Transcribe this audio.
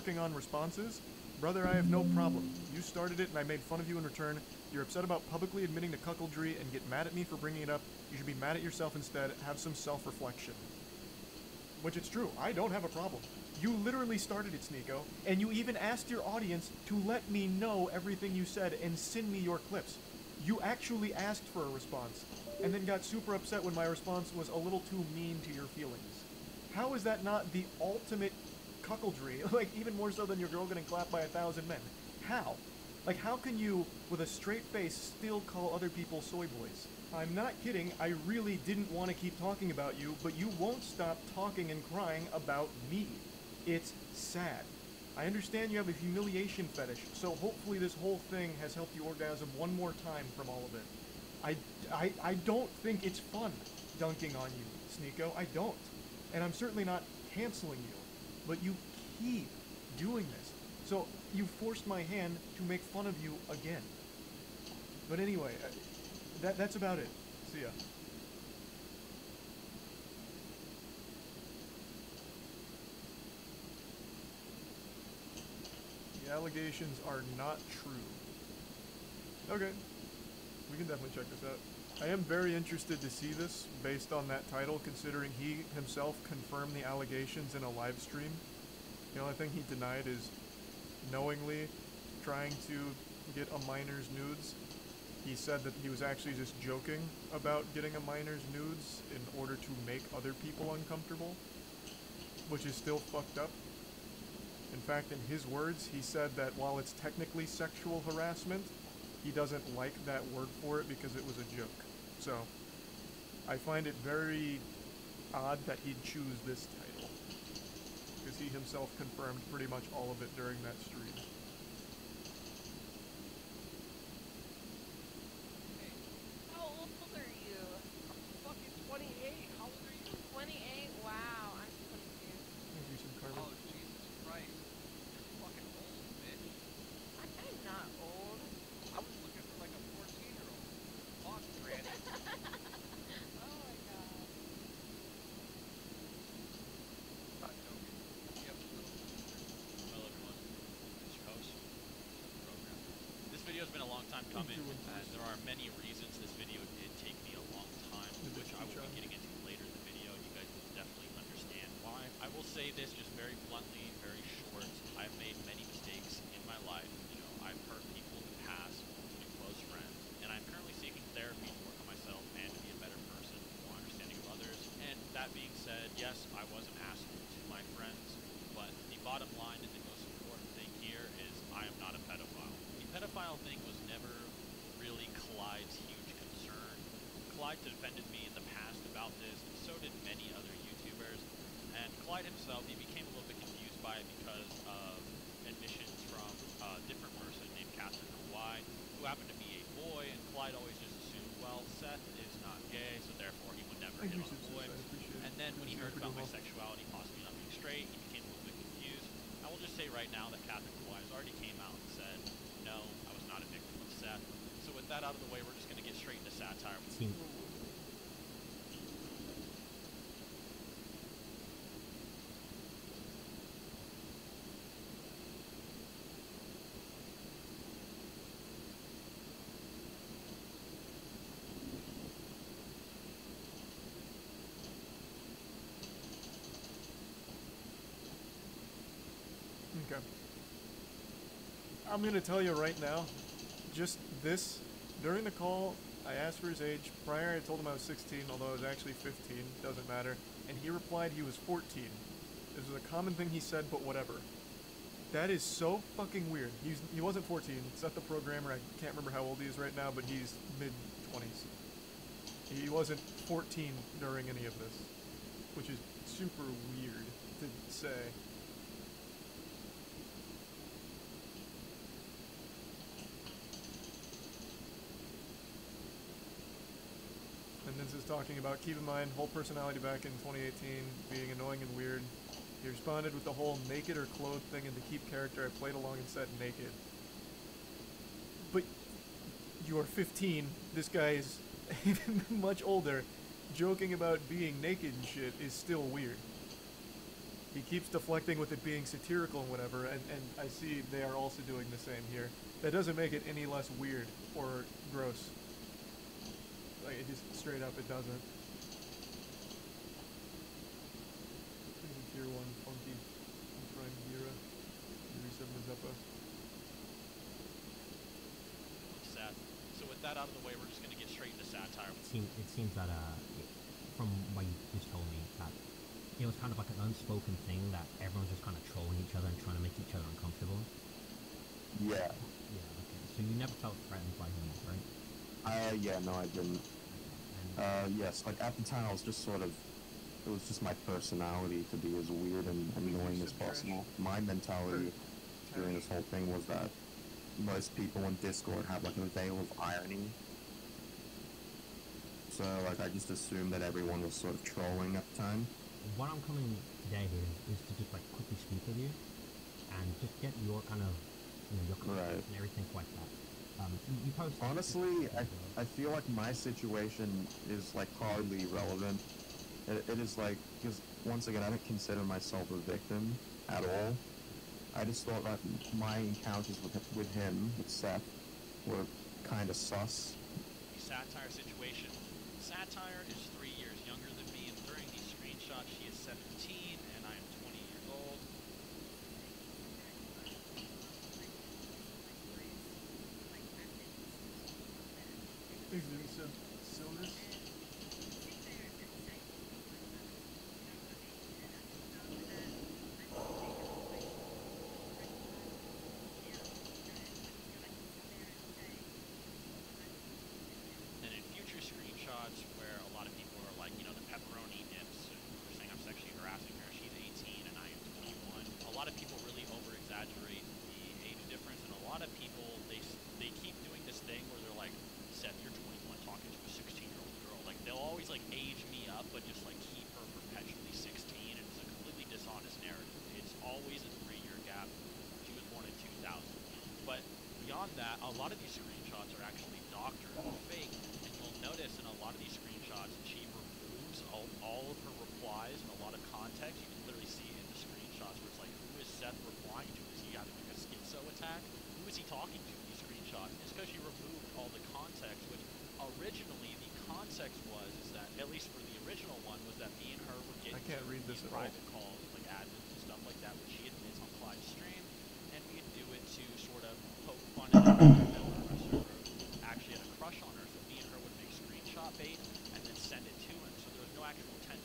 working on responses? Brother, I have no problem. You started it and I made fun of you in return. You're upset about publicly admitting to cuckoldry and get mad at me for bringing it up. You should be mad at yourself instead. Have some self-reflection. Which it's true. I don't have a problem. You literally started it, Sneako, and you even asked your audience to let me know everything you said and send me your clips. You actually asked for a response, and then got super upset when my response was a little too mean to your feelings. How is that not the ultimate cuckoldry? Like, even more so than your girl getting clapped by a thousand men. How? Like, how can you, with a straight face, still call other people soy boys? I'm not kidding, I really didn't want to keep talking about you, but you won't stop talking and crying about me. It's sad. I understand you have a humiliation fetish, so hopefully this whole thing has helped you orgasm one more time from all of it. I, I, I don't think it's fun dunking on you, Sneako. I don't. And I'm certainly not canceling you. But you keep doing this. So you forced my hand to make fun of you again. But anyway, uh, that, that's about it. See ya. The allegations are not true. Okay. We can definitely check this out. I am very interested to see this based on that title, considering he himself confirmed the allegations in a live stream. The only thing he denied is knowingly trying to get a minor's nudes. He said that he was actually just joking about getting a minor's nudes in order to make other people uncomfortable, which is still fucked up. In fact, in his words, he said that while it's technically sexual harassment, he doesn't like that word for it because it was a joke. So, I find it very odd that he'd choose this title. Because he himself confirmed pretty much all of it during that stream. Hey, how old are you? I'm fucking 28. How old are you? 28? Wow, I'm 22. Thank you, some carbon. Oh, Jesus Christ. You're fucking old, bitch. I- I'm not old. I was looking for like a 14 year old. Fuck, Granny. Oh my god. Not joking. You have a little sister. Hello everyone, it's your host of the program. This video has been a long time coming, doing and there are many reasons this video did take me a long time, The which I will teacher. be getting into later in the video, and you guys will definitely understand why. I will say this just very bluntly, very short. I've made many mistakes in my life. You know, I've hurt people in the past, including close friends, and I'm currently seeking therapy to work on myself and to be a better person, more understanding of others. And that being said, yes, I was an asshole to my friends, but the bottom line and the most important thing here is I am not a pedophile. The pedophile thing was never really Clyde's huge concern. Clyde defended me in the past about this, and so did many other YouTubers. And Clyde himself, he became a little bit confused by it because of admissions from a different person named Catherine Kawhi, who happened to be a boy, and Clyde always just assumed, well, Seth is not gay, so therefore he would never Thank hit you, on a Susan. boy. I appreciate it. And then when he heard about my sexuality possibly not being straight, he became a little bit confused. I will just say right now that Catherine Kawhi has already came out and said, no, I was not a victim of Seth. So with that out of the way, we're just going to get straight into satire. Okay. I'm gonna tell you right now, just this, during the call, I asked for his age. Prior, I told him I was 16, although I was actually 15, doesn't matter. And he replied he was 14. This was a common thing he said, but whatever. That is so fucking weird. He's, he wasn't 14. Seth the programmer, I can't remember how old he is right now, but he's mid 20s. He wasn't 14 during any of this, which is super weird to say. And this is talking about keep in mind whole personality back in 2018 being annoying and weird. He responded with the whole naked or clothed thing and to keep character I played along and said naked. But you are 15. This guy is even much older. Joking about being naked and shit is still weird. he keeps deflecting with it being satirical and whatever, and, and I see they are also doing the same here. That doesn't make it any less weird or gross. Like, it just straight up, it doesn't. Tier 1 Funky Prime Gira. Reset Mazeppa. Sad. So with that out of the way, we're just gonna get straight into satire. It seems it seems that uh, from what you just told me, that it was kind of like an unspoken thing that everyone's just kind of trolling each other and trying to make each other uncomfortable. Yeah. Yeah. Okay. So you never felt threatened by him, right? Uh, yeah, no, I didn't. Uh, yes, like at the time, I was just sort of. It was just my personality to be as weird and annoying as possible. My mentality during this whole thing was that most people on Discord have like a veil of irony. So, like, I just assumed that everyone was sort of trolling at the time. what I'm coming today here is, to just like quickly speak with you and just get your kind of you know your comments Right. and everything like that. Um, you, you Honestly, I, I feel like my situation is like hardly relevant. It, it is like because once again, I don't consider myself a victim at all. I just thought that my encounters with with him, with Seth, were kind of sus. The satire situation. Satire is three years younger than me, and during these screenshots, she is 17 and I am 20 years old. Exusa Silness. And in future screenshots where a lot of people are like, you know, the pepperoni nips, and they're saying I'm sexually harassing her, she's 18 and I am 21. A lot of people really over exaggerate the age difference, and a lot of people, they, s- they keep doing this thing where they're like, Seth, you're 21 talking to a 16 year old girl. Like, they'll always like age me up, but just like keep her perpetually 16, and it's a completely dishonest narrative. It's always a three year gap. She was born in 2000. But beyond that, a lot of these screenshots are actually doctored or fake, and you'll notice in a lot of these screenshots, she removes all, all of her replies and a lot of context. You can literally see in the screenshots where it's like, who is Seth replying to? Is he having like a schizo attack? Who is he talking to in these screenshots? It's because she removed all the context, which originally the context was is that at least for the original one was that me and her were getting I can't read this at all. private calls with like admins and stuff like that, which she admits on Clyde's stream, and we'd do it to sort of poke fun at her and know the rest of her actually had a crush on her, so me and her would make screenshot bait and then send it to him. So there was no actual intent